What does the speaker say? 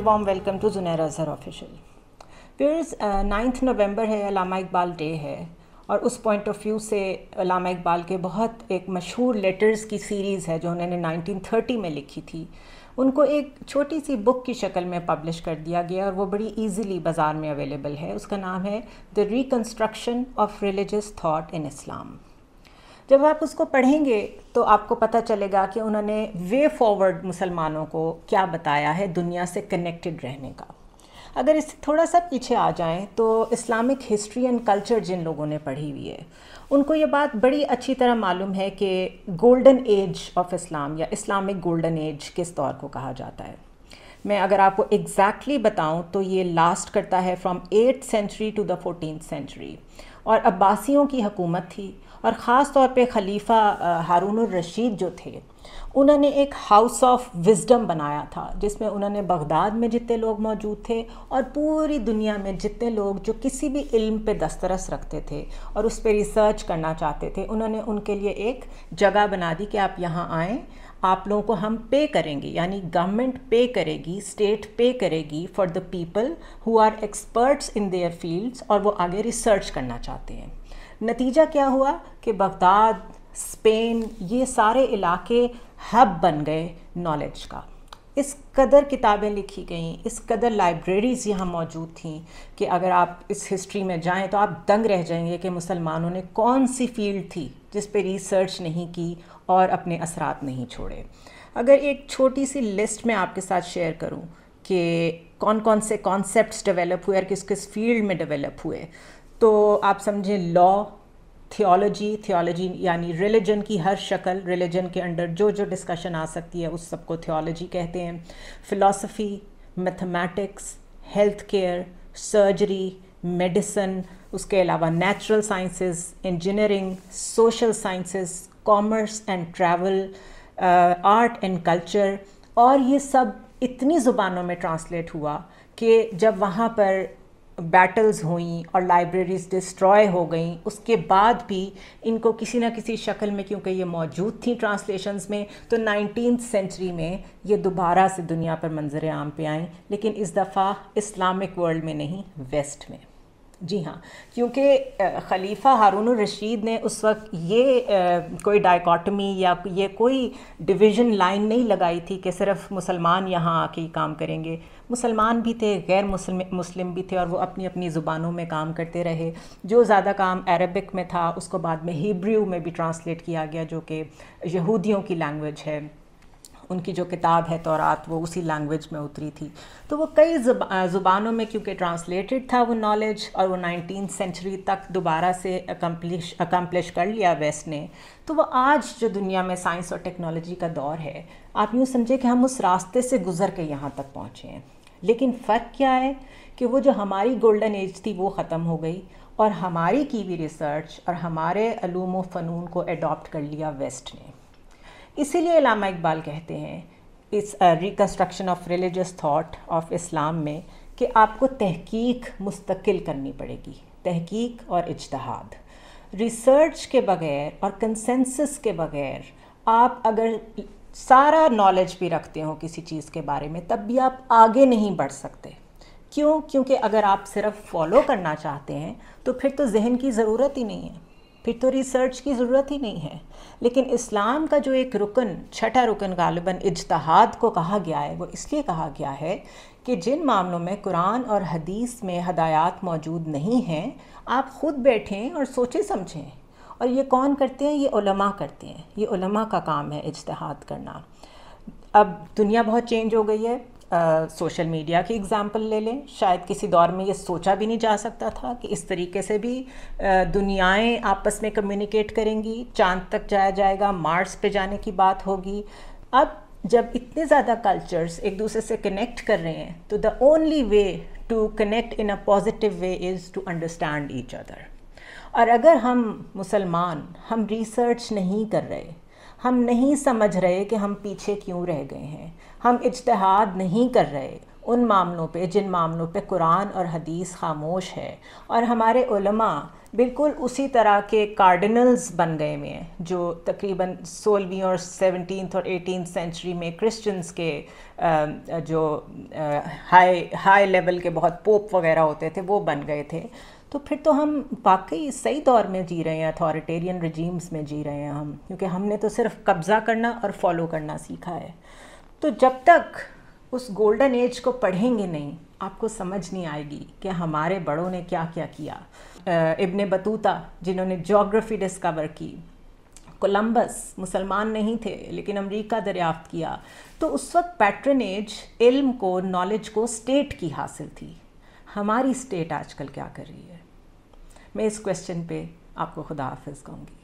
Warm welcome to Junair Azhar official viewers ninth November है Allama Iqbal day है, और उस पॉइंट ऑफ़ व्यू से अलामा इकबाल के बहुत एक मशहूर लेटर्स की सीरीज़ है, जो उन्होंने 1930 में लिखी थी। उनको एक छोटी सी बुक की शक्ल में पब्लिश कर दिया गया, और वो बड़ी इजीली बाज़ार में अवेलेबल है। उसका नाम है the reconstruction of religious thought in Islam जब आप उसको पढ़ेंगे तो आपको पता चलेगा कि उन्होंने वे फॉरवर्ड मुसलमानों को क्या बताया है दुनिया से कनेक्टेड रहने का। अगर इससे थोड़ा सा पीछे आ जाएँ तो इस्लामिक हिस्ट्री एंड कल्चर जिन लोगों ने पढ़ी हुई है, उनको ये बात बड़ी अच्छी तरह मालूम है कि गोल्डन एज ऑफ़ इस्लाम या इस्लामिक गोल्डन एज किस दौर को कहा जाता है। मैं अगर आपको एग्जैक्टली exactly बताऊँ तो ये लास्ट करता है from eighth century to the fourteen century और अब्बासियों की हुकूमत थी और ख़ास तौर पे खलीफा हारून रशीद जो थे, उन्होंने एक हाउस ऑफ़ विजडम बनाया था, जिसमें उन्होंने बगदाद में जितने लोग मौजूद थे और पूरी दुनिया में जितने लोग जो किसी भी इल्म पे दस्तरस रखते थे और उस पर रिसर्च करना चाहते थे, उन्होंने उनके लिए एक जगह बना दी कि आप यहाँ आएँ, आप लोगों को हम पे करेंगे, यानी गवर्नमेंट पे करेगी स्टेट पे करेगी for the people who are experts in their fields और वो आगे रिसर्च करना चाहते हैं। नतीजा क्या हुआ कि बगदाद, स्पेन, ये सारे इलाके हब बन गए नॉलेज का। इस कदर किताबें लिखी गई, इस कदर लाइब्रेरीज़ यहाँ मौजूद थी कि अगर आप इस हिस्ट्री में जाएँ तो आप दंग रह जाएँगे कि मुसलमानों ने कौन सी फ़ील्ड थी जिस पे रिसर्च नहीं की और अपने असरात नहीं छोड़े। अगर एक छोटी सी लिस्ट में आपके साथ शेयर करूँ कि कौन कौन से कॉन्सेप्ट्स डेवलप हुए और किस किस फ़ील्ड में डेवलप हुए तो आप समझें लॉ थियोलॉजी थियोलॉजी यानी रिलीजन की हर शक्ल रिलीजन के अंडर जो जो डिस्कशन आ सकती है, उस सबको थियोलॉजी कहते हैं। Philosophy mathematics health care surgery medicine उसके अलावा natural sciences engineering social sciences commerce and travel art and culture और ये सब इतनी ज़ुबानों में ट्रांसलेट हुआ कि जब वहाँ पर बैटल्स हुई और लाइब्रेरीज डिस्ट्रॉय हो गई, उसके बाद भी इनको किसी ना किसी शक्ल में, क्योंकि ये मौजूद थी ट्रांसलेशंस में तो नाइनटीन सेंचुरी में ये दोबारा से दुनिया पर मंजर आम पे आई, लेकिन इस दफ़ा इस्लामिक वर्ल्ड में नहीं वेस्ट में। जी हाँ क्योंकि खलीफा हारून रशीद ने उस वक्त ये कोई डायकॉटमी या ये कोई डिवीज़न लाइन नहीं लगाई थी कि सिर्फ़ मुसलमान यहाँ आके ही काम करेंगे। मुसलमान भी थे, गैर मुस्लिम मुस्लिम भी थे और वो अपनी अपनी ज़ुबानों में काम करते रहे। जो ज़्यादा काम अरबिक में था, उसको बाद में हिब्रू में भी ट्रांसलेट किया गया, जो कि यहूदियों की लैंग्वेज है। उनकी जो किताब है, तौरात, वो उसी लैंग्वेज में उतरी थी। तो वो कई ज़ुबानों में, क्योंकि ट्रांसलेटेड था वो नॉलेज और वो नाइनटीन सेंचुरी तक दोबारा से अकम्पलिश अकम्पलिश कर लिया वेस्ट ने। तो वो आज जो दुनिया में साइंस और टेक्नोलॉजी का दौर है, आप यूँ समझे कि हम उस रास्ते से गुज़र के यहाँ तक पहुँचे हैं। लेकिन फ़र्क क्या है कि वो जो हमारी गोल्डन एज थी, वो ख़त्म हो गई, और हमारी की भी रिसर्च और हमारे अलूम फ़नून को अडॉप्ट कर लिया वेस्ट ने। इसीलिए इलामा इकबाल कहते हैं, इस reconstruction of religious thought of Islam में कि आपको तहकीक मुस्तकिल करनी पड़ेगी, तहकीक और इजतहाद। रिसर्च के बग़ैर और कंसेंसस के बग़ैर आप अगर सारा नॉलेज भी रखते हो किसी चीज़ के बारे में, तब भी आप आगे नहीं बढ़ सकते। क्यों? क्योंकि अगर आप सिर्फ़ फॉलो करना चाहते हैं तो फिर तो जहन की ज़रूरत ही नहीं है। फिर तो रिसर्च की ज़रूरत ही नहीं है। लेकिन इस्लाम का जो एक रुकन, छठा रुकन गालिबा इजतहाद को कहा गया है, वो इसलिए कहा गया है कि जिन मामलों में कुरान और हदीस में हदायत मौजूद नहीं हैं, आप ख़ुद बैठें और सोचें, समझें। और ये कौन करते हैं? ये उलमा करते हैं। ये उलमा का काम है इजतहाद करना। अब दुनिया बहुत चेंज हो गई है। सोशल मीडिया की एग्ज़ाम्पल ले लें। शायद किसी दौर में ये सोचा भी नहीं जा सकता था कि इस तरीके से भी दुनियाएँ आपस में कम्युनिकेट करेंगी, चाँद तक जाया जाएगा मार्स पे जाने की बात होगी। अब जब इतने ज़्यादा कल्चर्स एक दूसरे से कनेक्ट कर रहे हैं तो the only way to connect in a positive way is to understand each other और अगर हम मुसलमान, हम रिसर्च नहीं कर रहे हम नहीं समझ रहे कि हम पीछे क्यों रह गए हैं। हम इजतहाद नहीं कर रहे उन मामलों पे जिन मामलों पे कुरान और हदीस खामोश है। और हमारे उलमा बिल्कुल उसी तरह के कार्डिनल्स बन गए हुए हैं, जो तकरीबन सोलहवीं और सेवनटीन और एटीन सेंचुरी में क्रिश्चियंस के जो हाई हाई लेवल के बहुत पोप वगैरह होते थे, वो बन गए थे। तो फिर तो हम वाकई सही दौर में जी रहे हैं अथॉरिटेरियन रजीम्स में जी रहे हैं हम, क्योंकि हमने तो सिर्फ़ कब्ज़ा करना और फॉलो करना सीखा है। तो जब तक उस गोल्डन एज को पढ़ेंगे नहीं, आपको समझ नहीं आएगी कि हमारे बड़ों ने क्या क्या किया। इब्ने बतूता, जिन्होंने जोग्राफ़ी डिस्कवर की कोलंबस मुसलमान नहीं थे, लेकिन अमेरिका दरियाफ्त किया तो उस वक्त पैट्रनेज इल्म को नॉलेज को स्टेट की हासिल थी। हमारी स्टेट आजकल क्या कर रही है? मैं इस क्वेश्चन पे आपको खुदा हाफिज़ कहूँगी।